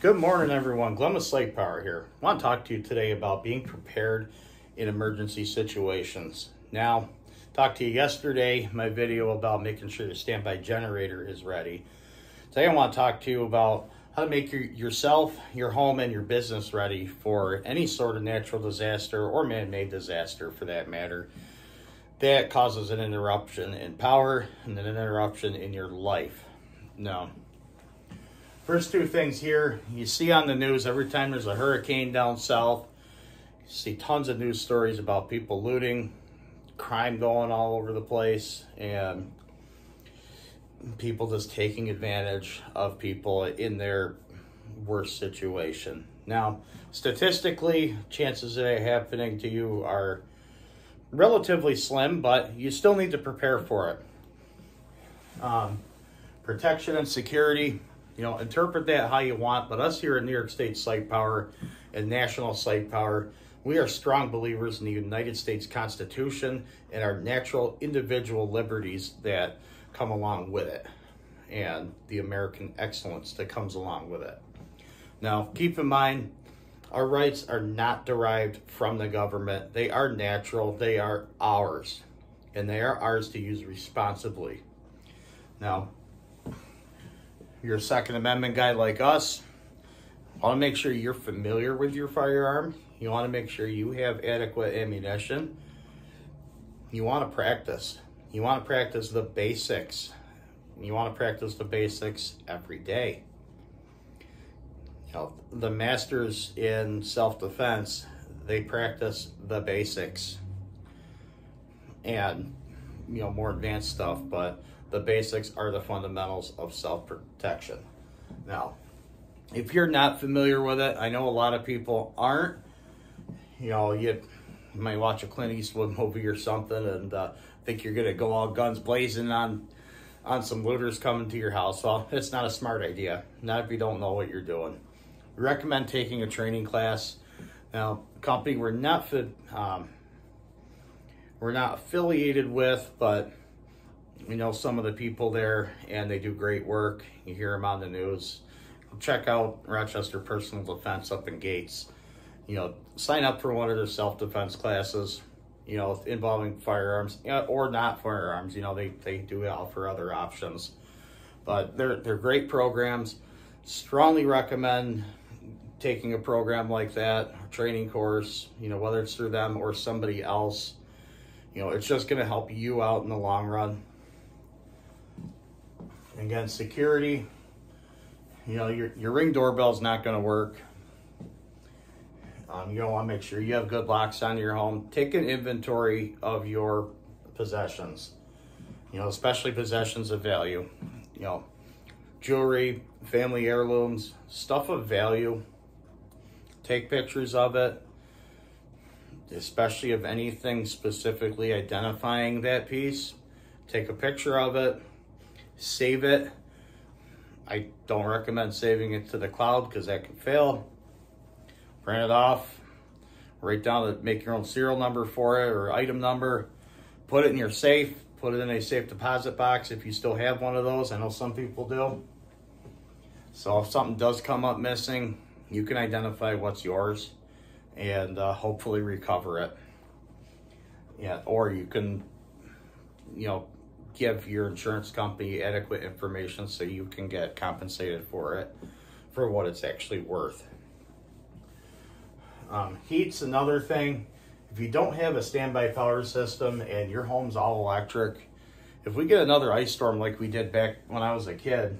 Good morning, everyone. Glenn with Site Power here. I want to talk to you today about being prepared in emergency situations. Now, talked to you yesterday, my video about making sure your standby generator is ready. Today, I want to talk to you about how to make your, yourself, your home, and your business ready for any sort of natural disaster or man made disaster for that matter that causes an interruption in power and an interruption in your life. Now, First two things here, you see on the news every time there's a hurricane down south, you see tons of news stories about people looting, crime going all over the place, and people just taking advantage of people in their worst situation. Now, statistically, chances of it happening to you are relatively slim, but you still need to prepare for it. Um, protection and security you know, interpret that how you want, but us here in New York State Site Power and National Site Power, we are strong believers in the United States Constitution and our natural individual liberties that come along with it and the American excellence that comes along with it. Now, keep in mind, our rights are not derived from the government. They are natural, they are ours, and they are ours to use responsibly. Now, you're a Second Amendment guy like us, want to make sure you're familiar with your firearm. You want to make sure you have adequate ammunition. You want to practice. You want to practice the basics. You want to practice the basics every day. You know, the masters in self-defense, they practice the basics and you know more advanced stuff, but the basics are the fundamentals of self protection. Now, if you're not familiar with it, I know a lot of people aren't. You know, you, might watch a Clint Eastwood movie or something and uh, think you're going to go all guns blazing on on some looters coming to your house. Well, it's not a smart idea. Not if you don't know what you're doing. We recommend taking a training class. Now, company we're not um, we're not affiliated with, but you know some of the people there and they do great work. You hear them on the news. Check out Rochester Personal Defense up in Gates. You know, sign up for one of their self-defense classes, you know, involving firearms or not firearms. You know, they, they do offer other options. But they're, they're great programs. Strongly recommend taking a program like that, training course, you know, whether it's through them or somebody else. You know, it's just going to help you out in the long run. Again, security, you know, your, your ring doorbell is not going to work. Um, you want to make sure you have good locks on your home. Take an inventory of your possessions, you know, especially possessions of value, you know, jewelry, family heirlooms, stuff of value. Take pictures of it, especially of anything specifically identifying that piece. Take a picture of it save it. I don't recommend saving it to the cloud because that can fail. Print it off, write down the make your own serial number for it or item number, put it in your safe, put it in a safe deposit box if you still have one of those. I know some people do. So if something does come up missing, you can identify what's yours and uh, hopefully recover it. Yeah, or you can, you know, give your insurance company adequate information so you can get compensated for it for what it's actually worth. Um, heat's another thing. If you don't have a standby power system and your home's all electric, if we get another ice storm like we did back when I was a kid,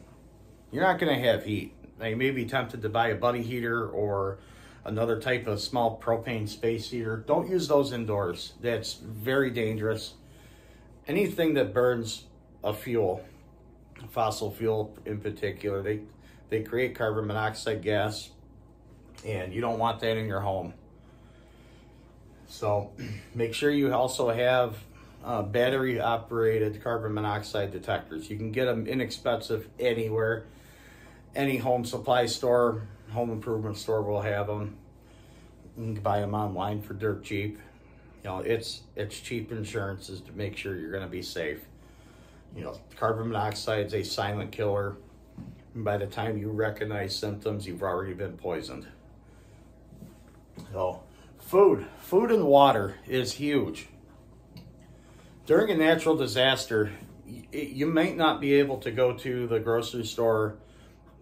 you're not going to have heat. Now, you may be tempted to buy a buddy heater or another type of small propane space heater. Don't use those indoors. That's very dangerous anything that burns a fuel, fossil fuel in particular, they, they create carbon monoxide gas and you don't want that in your home. So make sure you also have uh, battery operated carbon monoxide detectors. You can get them inexpensive anywhere. Any home supply store, home improvement store will have them. You can buy them online for dirt cheap you know, it's it's cheap insurances to make sure you're going to be safe. You know, carbon monoxide is a silent killer. And by the time you recognize symptoms, you've already been poisoned. So, food, food and water is huge. During a natural disaster, you might not be able to go to the grocery store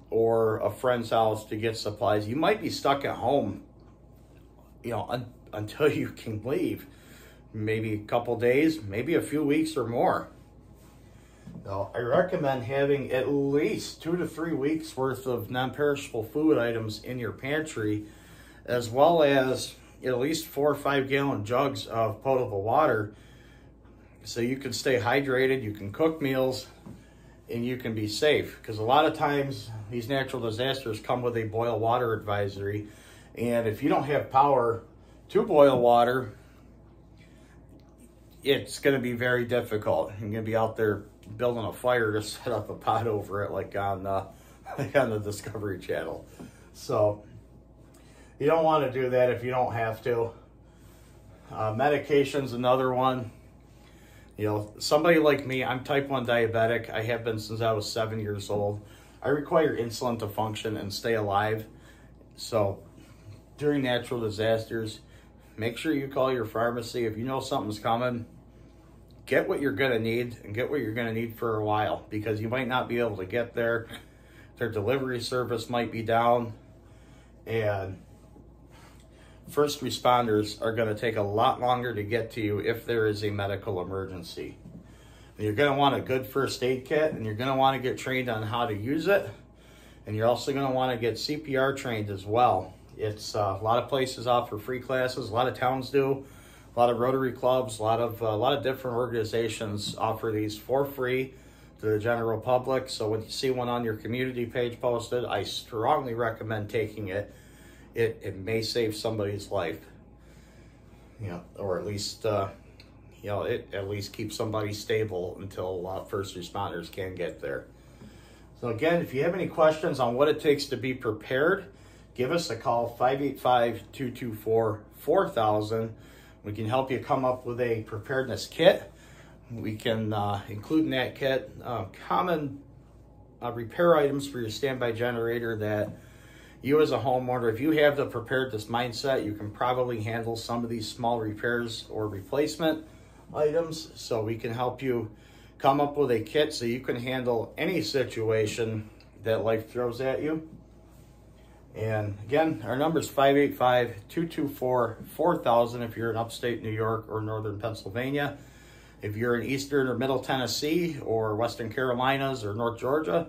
or a friend's house to get supplies. You might be stuck at home, you know, until you can leave. Maybe a couple days, maybe a few weeks or more. Now, I recommend having at least two to three weeks worth of non-perishable food items in your pantry, as well as at least four or five gallon jugs of potable water so you can stay hydrated, you can cook meals, and you can be safe. Because a lot of times these natural disasters come with a boil water advisory. And if you don't have power to boil water, it's going to be very difficult. I'm going to be out there building a fire to set up a pot over it like on, uh, like on the Discovery Channel. So you don't want to do that if you don't have to. Uh, medication's another one. You know, somebody like me, I'm type 1 diabetic. I have been since I was seven years old. I require insulin to function and stay alive. So during natural disasters, make sure you call your pharmacy. If you know something's coming, get what you're going to need and get what you're going to need for a while because you might not be able to get there. Their delivery service might be down. And first responders are going to take a lot longer to get to you if there is a medical emergency. And you're going to want a good first aid kit and you're going to want to get trained on how to use it. And you're also going to want to get CPR trained as well. It's uh, a lot of places offer free classes, a lot of towns do. A lot of Rotary clubs, a lot of uh, a lot of different organizations offer these for free to the general public. So when you see one on your community page posted, I strongly recommend taking it it, it may save somebody's life. You know, or at least, uh, you know, it at least keeps somebody stable until uh, first responders can get there. So again, if you have any questions on what it takes to be prepared, give us a call, 585-224-4000. We can help you come up with a preparedness kit. We can uh, include in that kit uh, common uh, repair items for your standby generator that you as a homeowner, if you have the preparedness mindset, you can probably handle some of these small repairs or replacement items. So we can help you come up with a kit so you can handle any situation that life throws at you. And again, our number is 585-224-4000 if you're in upstate New York or northern Pennsylvania. If you're in eastern or middle Tennessee or western Carolinas or North Georgia,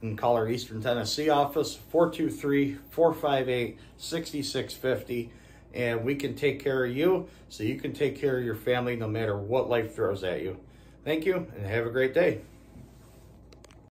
you can call our Eastern Tennessee office, 423-458-6650, and we can take care of you so you can take care of your family no matter what life throws at you. Thank you, and have a great day.